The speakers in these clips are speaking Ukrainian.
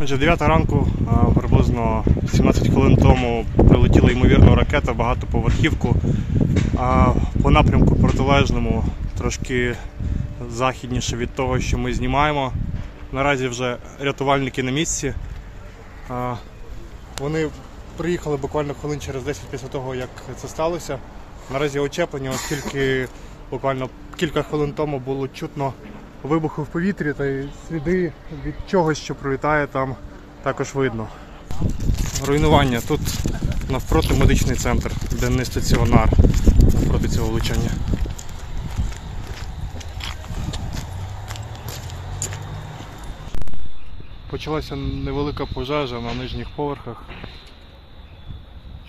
Отже, 9 ранку, приблизно 17 хвилин тому прилетіла ймовірно ракета в багатоповерхівку. По напрямку протилежному, трошки західніше від того, що ми знімаємо. Наразі вже рятувальники на місці. Вони приїхали буквально хвилин через 10 після того, як це сталося. Наразі очеплення, оскільки буквально кілька хвилин тому було чутно вибухи в повітрі та й сліди від чогось, що пролітає там, також видно. Руйнування. Тут навпроти медичний центр, денний стаціонар навпроти цього влучання. Почалася невелика пожежа на нижніх поверхах.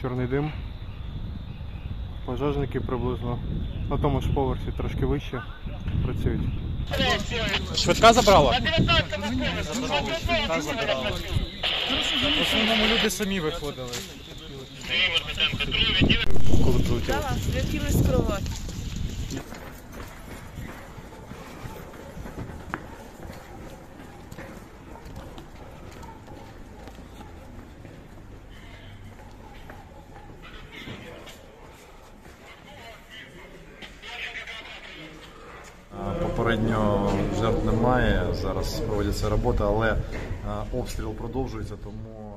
Чорний дим. Пожежники приблизно на тому ж поверсі трошки вище працюють. Швидка забрала? В основному люди самі виходили. Коли прилетіло? Так, летіли Попередньо жертв немає. Зараз проводяться роботи, але е, обстріл продовжується, тому